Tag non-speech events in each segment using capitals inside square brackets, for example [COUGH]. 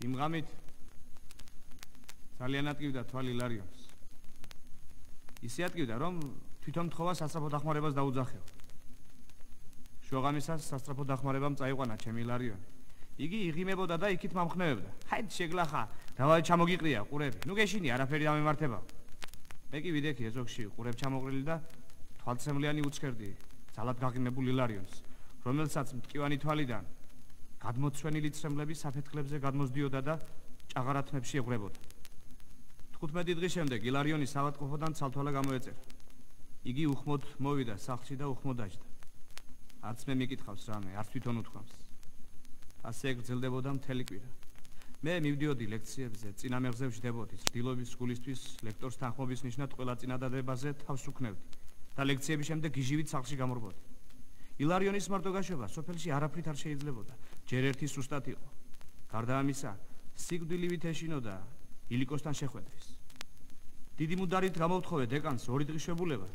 იმ ღამით ძალიან ატკივდა თვალი ლარიონს. ისე ატკივდა, რომ თვითონ თხოვა სასწრაფო დახმარებას დაუძახეო. შოღამისას სასწრაფო დახმარებამ წაიყვანა ჩემი ლარიონი. იგი იღიმებოდა და იქით მომხნევებდა. ჰაი, შეგლახა, დავალ ჩამოგიყრია ყურები. ნუ გეშინი, არაფერი დამემართება. მე კი ვიდექი ეზოქში ყურებ ჩამოყრილი და თვალცემლიანი უცხერდი, ძალად გაღიმებული ლარიონს, რომელსაც მტკივანი თვალიდან გადმოცვენილი ცემლები საფეთქლებზე გადმოსდიოდა და ჭაღარათმებში ეღრებოდა. 15 დღის შემდეგ ილარიონი სავატყოფოდან ცალთვალა გამოეწერა. იგი უხმოდ მოვიდა სახლში და უხმოდ დაждდა. არც მე მიკითხავს რამე, არც თვითონ უთქვამს. ასე გრძელდებოდა მთელი კვირა. მე მივდიოდი ლექციებზე, წინამეღზე ვждდებოდი, ცდილობის სკოლისთვის ლექტორს თანხმობის ნიშნად ყველა წინადადებაზე თავს უქნევდი და ლექციების შემდეგ გიჟივით სახლში გამორბოდი. ილარიონის მარტო გაშვება სოფელში არაფრით არ შეიძლებოდა. ჯერ ერთი სუსტად იყო. გარდა ამისა, სიკვდილივით ეშინოდა ილიკოსთან შეხვედრის. დიდი მუდარით გამოვთხოვე დეკანს ორი დღის შებულება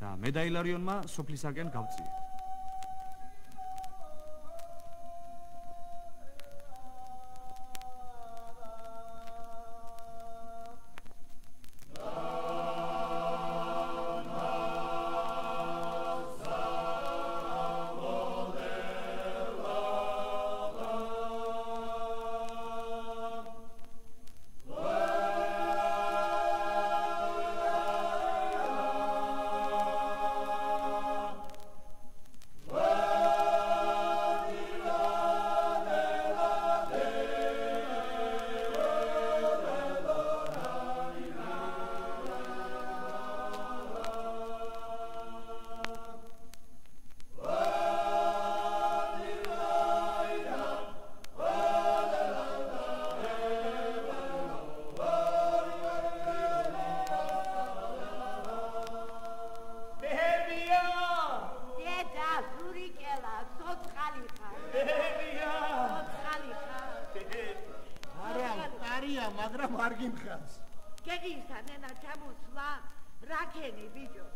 და მე და ილარიონმა სოფლისაკენ გავწია. არ გიმხელს. გეგიხთან ენა ჩამოსვლა რაქენი ბიჭო.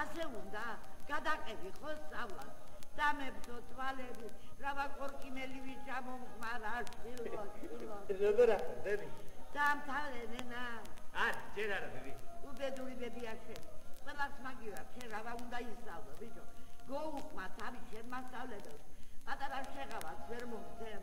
ასე უნდა გადაყევი ხო სწავლას. დამებდო თვალები, რავა კორკინელივი ჩამომხმარა შილვა შილვა. როგორ ახდები? დამთავრე ნენა. არა, ჯერ არა ბიბი. უბედური ბებია შე. ყველას მაგივრა, შენ რავა უნდა ისწავლო ბიჭო. გოუხმა თავი შემასწავლებელს. პატარა შეღავას ვერ მომხდენ.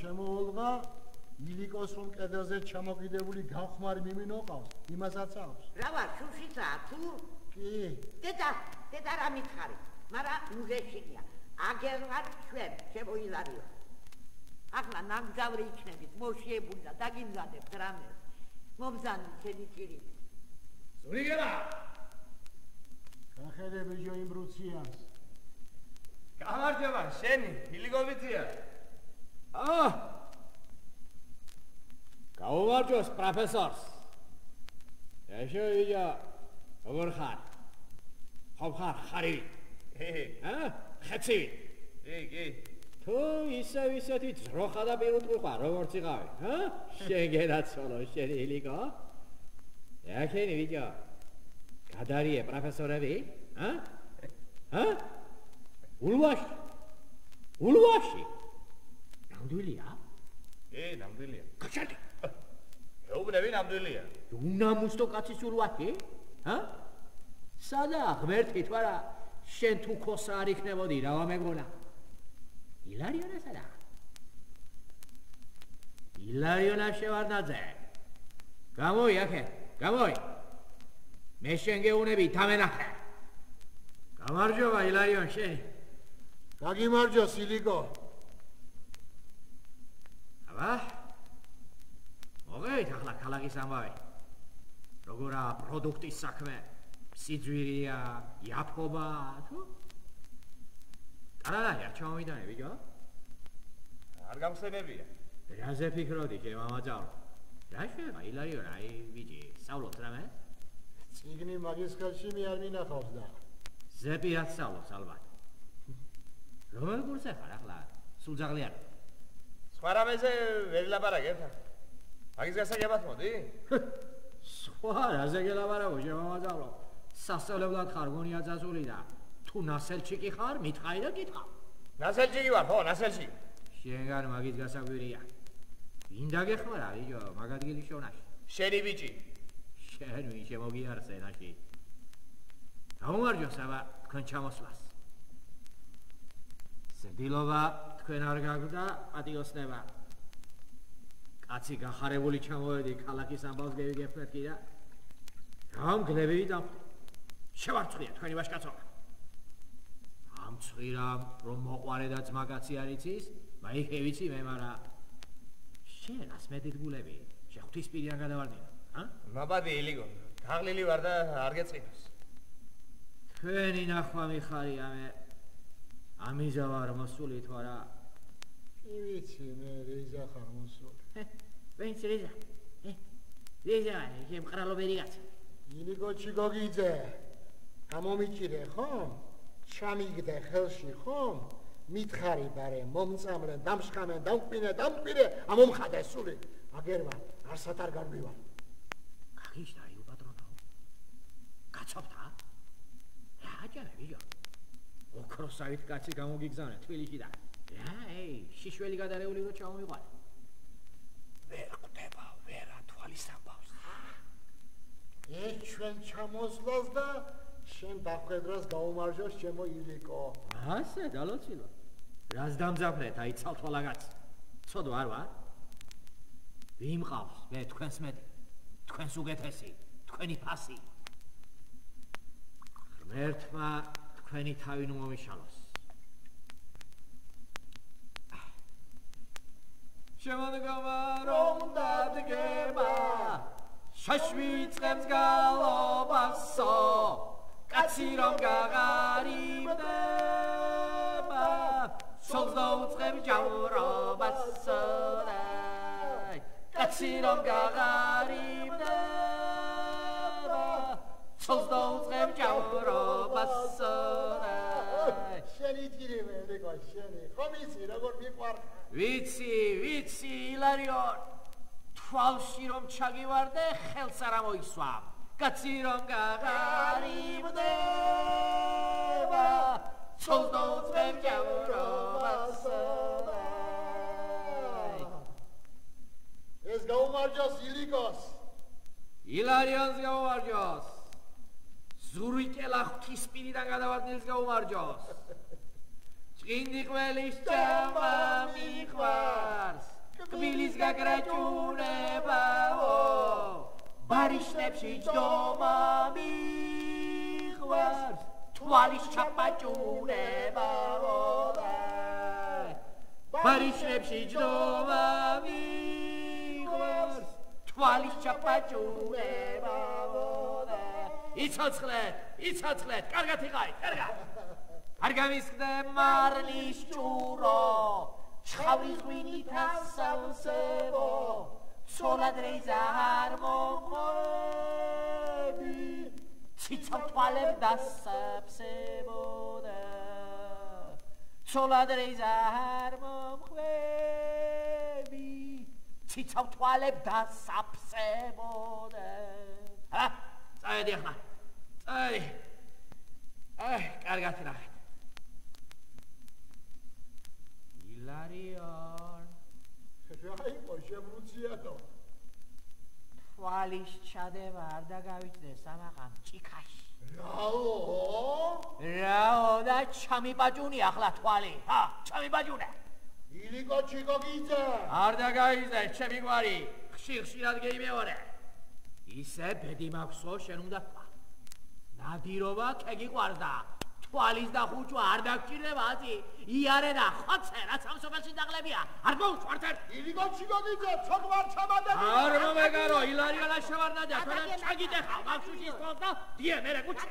ჩემო ოლღა ილიკოს რომ კედელზე ჩამოგიდებული გავხმარი მიმინოყავს იმასაც აქვს. რა ვარ შუშიცა თუ? კი. დედა დედა რა მითხარი? მარა ნუ გეშინია აგერ ვარ ჩვენ ჩემო ილარიო ახლა ნამგზავრი იქნებით მოშიებული და დაგიმზადებთ რამე მომზანი შენი ჭირი. ზურიგერა გახედები ჯო იმ ბრუციას. გამარჯობა შენი ილიგობიცია აა გაუმარჯოს პროფესორს. ეშო ია როგორ ხარ? ხომ ხარ ხარი? ჰე ხეცი? კი კი. თუ ისე ისეთი ძროხა და პირუტყვი ხარ როგორც იყავი ჰა? [LAUGHS] შეგერაცოლო შენი ილიკო. ეხენი ვიჯო გადარიე პროფესორები ჰა ჰა ულვაში ულვაში ნამდვილია? ე, ნამდვილია. კაჩალი. ეუბნები ნამდვილია. უნამუსტო კაცის ურვათი? ჰა? სადა ღმერთი თვარა შენ თუ ქოსა არ იქნებოდი რა ვამეგონა? ილარიონა სადა? ილარიონა შევარნაძე. გამოი ახე, გამოი. მე შენ გეუნები თამენახე. გამარჯობა ილარიონ შენ. გაგიმარჯო სილიკო. აბა მოგეთ ახლა ქალაქის ამბავი როგორა პროდუქტის საქმე სიძვირია, იაფობა, თუ? არაა, ჩამოვიდანე, ბიჭო. არ გამხსენებია. რაზე ფიქრობდი, ჯე მამაძალო? რა შეიძლება, ილარიო, აი, ბიჭი, სწავლობთ რამე? ციგნი მაგის ხელში მე არ მინახავს და ზეპი რაც სწავლობს ალბათ. რომელ კურსზე ხარ ახლა? სულ ძაღლი არ. სხვა რამეზე ვერ ლაპარაკებ. მაგის გასაგებად მოდი. სხვა რაზე გელაპარაკო, ჯე მამაძალო? სასწავლებლად ხარ გონია ძაზული და თუ ნასელჩიკი ხარ, მითხარი და კითხა. ნასელჩიკი ვარ, ხო, ნასელჩი. შენგან მაგის გასაგვირია. ვინ დაგეხმარა, ბიჭო, მაგადგილი შონაში? შენი ბიჭი. შენ ვინ შემოგიარსე ნაში? დაუმარჯო საბა თქვენ ჩამოსვლას. ზრდილობა თქვენ არ გაგვდა პატიოსნება. კაცი გახარებული ჩამოვედი ქალაქის ამბავს გევიგებთ კი და რამ გლები და შევარცხია თქვენი ვაშკაცობა. ამ წვირამ რომ მოყარე და ძმაკაცი არის ის, მაიქე ვიცი მე, მაგრამ შენ ასმედით გულები, შეხვთვის პირიან გადავარდინა, ა? მაბადი ილიგო, დაღლილი ვარ და არ გეწყინოს. თქვენი ნახვა მიხარია მე. ამიზა ვარ მოსული თუ არა? კი ვიცი მე რეიზა ხარ მოსული ვინც რიზა? ე? რიზა, შენ ყრალობერი კაცი. ილიგო ჩიგოგიძე გამომიჭირე ხომ ჩამიგდე ხელში ხომ მითხარი ბარე მომწამლე დამშხამე დამკვინე დამკვირე ამომხადე სული აგერვა არსად არ გარბივა გაგიშდა იუ პატრონო. კაცობთა? რა აჭარე ვიო? ოქროსავით კაცი გამოგიგზავნა თბილისში და რა ეი შიშველი გადარეული რო ჩამომიყვანე. ვერ ხვდება ვერა თვალის ამბავს. ეს ჩვენ ჩამოსვლას და შენ დახვედრას გაუმარჯოს ჩემო ილიკო ასე დალოცილო. რას დამძაფრეთ აი ცალთვალაგაც. ცოდო არ ვარ? ვინ მყავს? მე თქვენს მეტი. თქვენს უგეთესი, თქვენი ფასი. ღმერთმა თქვენი თავი ნუ მომიშალოს. შემოდგომა რომ დადგება შაშვი წემს გალობასო კაცი რომ გაღარიბდება სულზო უწებ ჯავრობასო კაცი რომ გაღარიბდება სულზო უწებ ჯავრობასო შენი ძირი მე რეკო შენი. ხომ იცი როგორ მიყვარხარ ვიცი ვიცი ილარიონ. თვალში რომ ჩაგივარდე ხელს არ ამოისვა. კაცი რომ გაღარიბდება. ცოლდო უწებ ჯავრობასო ეს გაუმარჯოს ილიკოს. ილარიონს გაუმარჯოს ზური კელა ღვთისპირიდან გადავარდნილს გაუმარჯოს. წინდი ყველის ჭამა მიყვარს კბილის გაგრაჭუნებაო ბარიშნებში ჯდომა მიყვარს თვალის ჩაპაჭუნებაო. ბარიშნებში ჯდომა მიყვარს თვალის ჩაპაჭუნებაო იცოცხლეთ იცოცხლეთ. კარგად იყავით კარგად. არ გამისხდე მარლის ჭურო ჩხავრის ღვინით ასავსებო სოლადრეიზა არ მოყვები ციცავ თვალებ დასაფსებოდა. სოლადრეიზა არ მოყვები ციცავ თვალებ დასაფსებოდა წაედი ახლა წაედი აი. კარგად ნახე. ილარიონ. რა იყო შემრუციათო. თვალის ჩადება არ დაგავიწყდეს ამაღამ ჭიქაში. რაო? რაო და ჩამიპაჭუნი ახლა თვალი. ჰა ჩამიპაჭუნე ილიკო ჩიკოგიძე არ დაგაიზეს ჩემი გვარი. ხშირ ხშირად გეიმეორე ისე ბედი მაქვსო შენ უნდა თქვა. ნადირობა კეგიყვარდა თვალის და ხუჭო არ დაგჭირდება აზი. იარე და ხოცე რაც ამ სოფელში დაღლებია. არ მოუშვართ ილიკო ჩიგოგიძე ცოტვარ ჩამადები. არ მომეგარო ილარიალა შევარდადა თქვენ ჩაგიდეხავ ბავშვიშის თვალს და დიე მერე კუჩი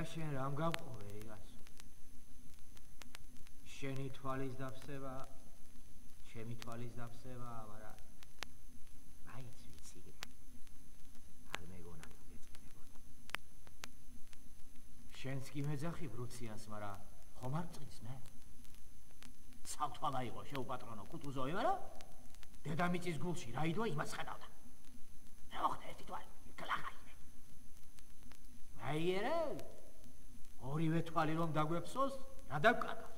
და შენ რამ გავყოვე რიგაცო შენი თვალის დაფსება ჩემი თვალის დაფსება მაგრამ მაინც ვიცი. არ მეგონა გეწინებოდა. შენს კი მეძახი ბრუციანს მაგრამ ხომ არ წრის მე საუთვალა იყო შეუპატრონო კუტუზოვი მაგრამ დედამიწის გულში რა იდვა იმას ხედავდა? რა მოხდა ერთი თვალი კლახაინე აიერე ორივე თვალი რომ დაგვეფსოს რა დავკარავს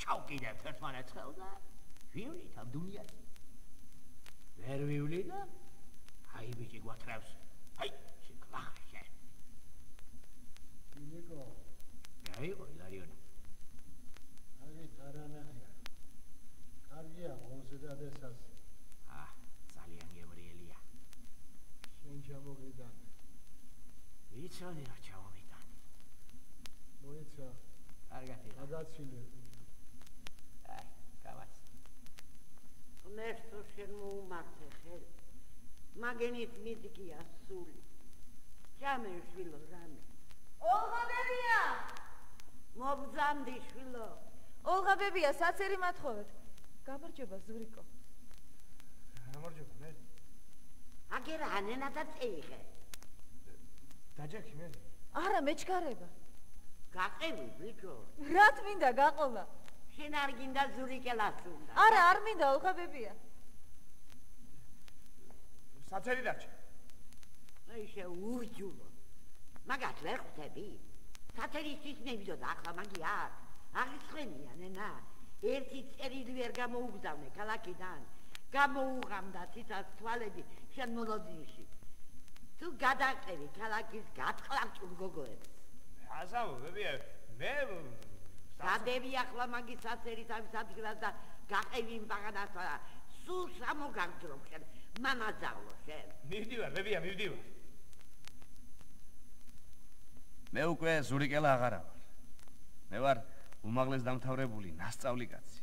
ჩავკიდებ ერთმანეთს ხელზე. ვივლით ამ დუნიაში ვერ ვივლი და აი ბიჭი გვათრევს აი შეკლახე ილიკო გაიყო ილარიონა აი ტარანახია კარგია ღონზე დადესას ა ძალიან გებრიელია შენ ჩამოგიდან იცოდი რა ჩავომიტან მოიცა კარგად იყო აგაცილებ აი გავაც ნესტო შენ მოუმართე ხელ მიდგია სული ჯამე შვილო რამე ოლღა ბებია! მობძანდი შვილო ოლღა ბებია, საცერი მათხოვეთ. გამარჯობა ზურიკო. გამარჯობა მე აგერ ანენა და წეიღე დაჯექი მე არა, მეჩქარება. გაყევი ბიჭო რა თმინდა გაყოლა? შენ არ გინდა ზურიკელას უნდა არა, არ მინდა ოლღა საცერი დარჩა აი შე ურჯულო მაგათ ვერ ხვდები? სათერისთვის მევიდოდ ახლა მაგი არ აღიცხენია ნენა ერთი წერილი ვერ გამოუგზავნე ქალაქიდან. გამოუღამდა თითას თვალები შენ მოლოდინში თუ გადაყევი ქალაქის გათყლავჭულ გოგოებს. ასაო ბებია მე გადები ახლა მაგი საწერი თავის ადგილას და გაყევი იმ ბაღანას და სულ სამოგაგძრო შენ მამაძავლო შენ. მივდივარ ბებია მივდივარ. მე უკვე ზურიკელა აღარა ვარ მე ვარ უმაღლეს დამთავრებული ნასწავლი კაცი.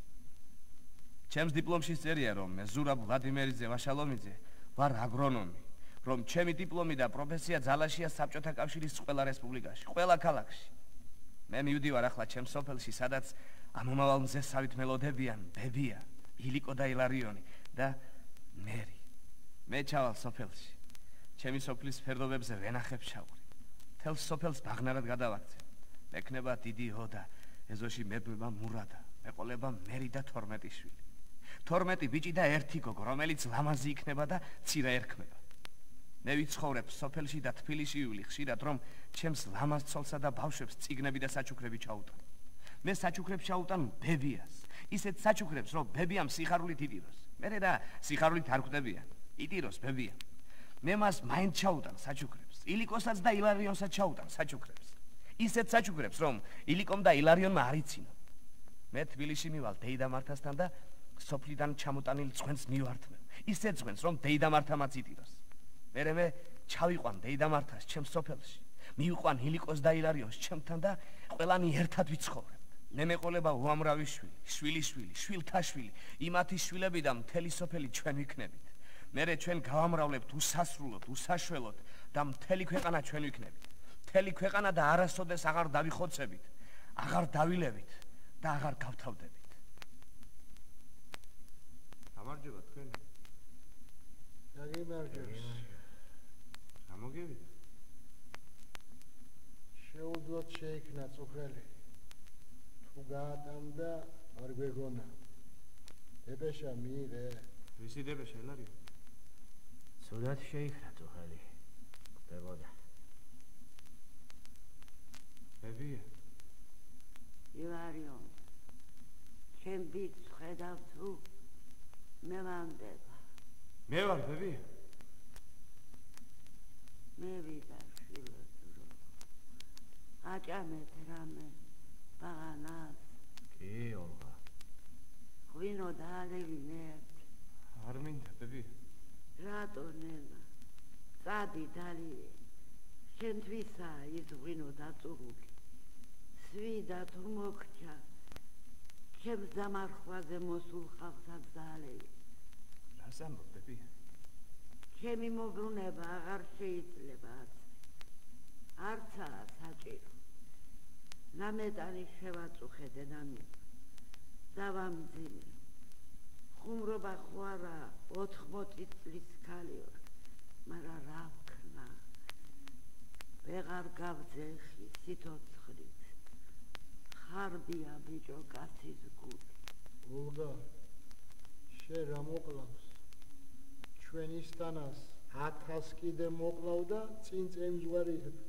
ჩემს დიპლომში წერია რომ მე ზურაბ ვლადიმერიძე ვაშალომიძე ვარ აგრონომი რომ ჩემი დიპლომი და პროფესია ძალაშია საბჭოთა კავშირის ყველა რესპუბლიკაში ყველა ქალაქში. მე მივდივარ ახლა ჩემს სოფელში სადაც ამომავალ მზესავით მელოდებიან ბებია ილიკო და ილარიონი და მერი მე ჩავალ სოფელში. ჩემი სოფლის ფერდობებზე ვენახებ ჩავყრი თელ სოფელს ბაღნარად გადავაქცე მექნება დიდი ჰოდა ეზოში მეբება მურადა. მეყოლება მერი და 12 შვილი 12 ბიჭი და ერთი გოგო რომელიც ლამაზი იქნება და ცირა ერქმება მე ვიცხოვრებ სოფელში და თბილისში ვივლი ხშირად რომ ჩემს ლამაზ ცოლსა და ბავშვებს ციგნები და საჩუქრები ჩაუტან. მე საჩუქრებს ჩაუტან ბებიას. ისეთ საჩუქრებს რომ ბებიამ სიხარულით იტიროს. მე რა სიხარულით არ ხვდებიან იტიროს ბებია. მე მას მაინც ჩაუტან საჩუქრებს. ილიკოსაც და ილარიონსაც ჩაუტან საჩუქრებს. ისეთ საჩუქრებს რომ ილიკომ და ილარიონმა არიცინო მე თბილისში მივალ დეიდამართასთან და სოფლიდან ჩამოტანილ ცხენს მივართმევ. ისეთ ცხენს რომ დეიდამართამაც იტიროს. მერე მე ჩავიყვან დეიდამართას ჩემს სოფელში. მივიყვან ილიკოს და ილარიონს ჩემთან და ყველანი ერთად ვიცხოვრებ. მე მეყოლება უამრავი შვილი შვილი შვილი შვილთა შვილი იმათი შვილები და მთელი სოფელი ჩვენ ვიქნებით მერე ჩვენ გავამრავლებთ უსასრულოდ უსაშველოდ და მთელი ქვეყანა ჩვენ ვიქნებით. მთელი ქვეყანა და არასოდეს აღარ დავიხოცებით აღარ დავილევით და აღარ გავთავდებით. გამარჯობა თქვენ. დაგიმარჯოს გამოგევით შეუდლოთ შეიქნა წუხელი თუ გაატანდა არ გვეგონა. დებეშა მიიღე ვისი დებეშა ელარიო ცუდად შეიქნა თუხელი ხდებოდა ბებია? ილარიონ ჩემ ბიჭს ხედავ თუ? მე ვამდება მე ვარ ბები მე ვიდა შვილო დრო. აჭამეთ რამე ბაღანას. კი ოლღა. ღვინო დაალევინეთ არ მინდა ბები რატო ნენა? წადი დალიე. შენთვისაა ის ღვინო დაწურული სვიდა თუ მოგჭა ჩემს დამარხვაზე მოსულ ხალხსაც დაალევი რას ამბობ ბები ჩემი მოbrunება აღარ შეიძლება არცაა საჭირო. ნამეტანი შევაწუხე დედამი დავამძიმე სტუმრობა ხო არა? 80 წლის ქალი ვარ. მაგრამ რა ვქნა? ვეღარ გავძეხი სიცოცხლით. ხარბია ბიჭო კაცის გული. გულგა შე რა მოკლავს? ჩვენისტანას 1000 კიდე მოკლავ და წინ წემძვარიებ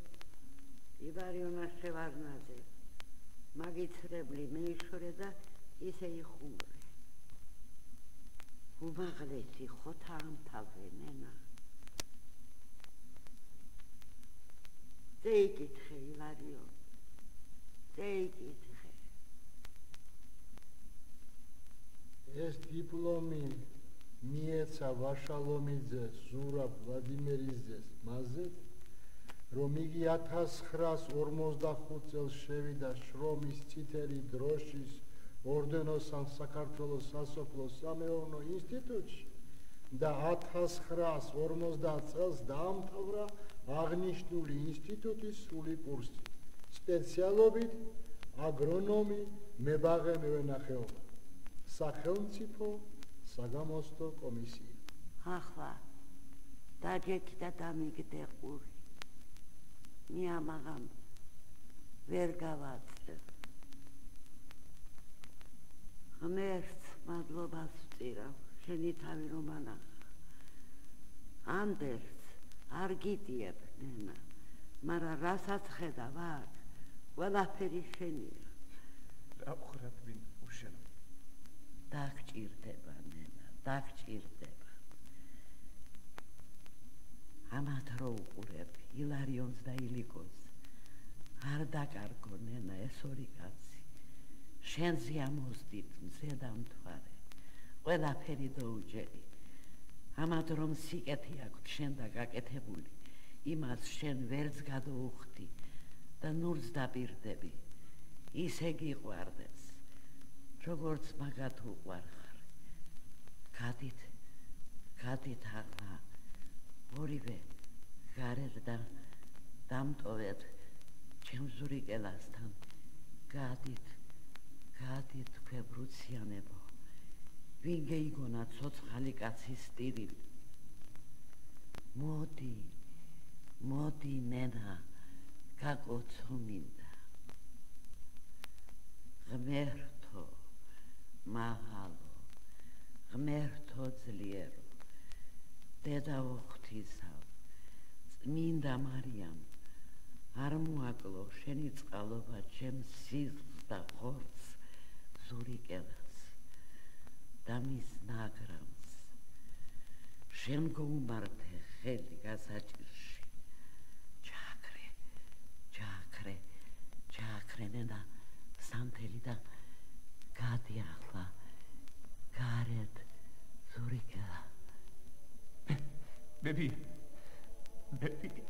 იბარიონა შევარნაძე მაგიცრებლი მეიშორე და ისე იხუმრა უმაღლესი ხოთა ამთავრე ნენა ზეიკითხე ილარიო. ზეიკითხე ეს დიპლომი მიეცა ვაშალომიძეს ზურაბ ვლადიმერიძეს მაზეთ რომ იგი 1945 წელს შევიდა შრომის წითელი დროშის ორდენოსან საქართველოს სასოფლო სამეურნეო ინსტიტუტში და 1950 წელს დაამთავრა აღნიშნული ინსტიტუტის სრული კურსი. სპეციალობით აგრონომი მებაღე მევენახეობა სახელმწიფო საგამოსტო კომისია. ახლა დაჯექი და დამიგდე ყური. მიამაღამ ვერ გავაწევ ღმერთს მადლობას ვწირავ შენი თავი რომ ანახა ანდერს არ გიტიებ ნენა მაგრამ რასაც ხედავ აქ ყველაფერი შენია. რა ხრათ ვინ უშენო დაგჭირდება ნენა დაგჭირდება. ამათ რო უყურებ ილარიონს და ილიკოს არ დაკარგო ნენა ეს ორი კაცი შენზე ამოსდით მზედა მთვარე. ყველაფერი დაუჯერი ამათ რომ სიკეთი აქვს შენ და გაკეთებული. იმას შენ ვერც გადაუხდი და ნურს დაპირდები. ისე გიყვარდეს როგორც მაგათ უყვარხარ. გადით გადით ახლა ორივე გარეთ და დამტოვეთ ჩემზური კელასთან გადით გადი თქვე ბრუციანებო ვინ გეიგონა ცოცხალი კაცის სტილი მოდი მოდი ნენა გაკოცო მინდა. ღმერთო მაღალო ღმერთო ძლიერო დედა ოხთისა წმინდა მარიამ არ მოაკლო შენი წყალობა ჩემს სიზღს და ხორცს ზურიკელას და მის ნაგრამს. შენ გუმართე ხელი გასაჭირში. ჩაქრე ჩაქრე ჩაქრე და სანთელი და გადი ახლა გარეთ ზურიკელა ბები ბები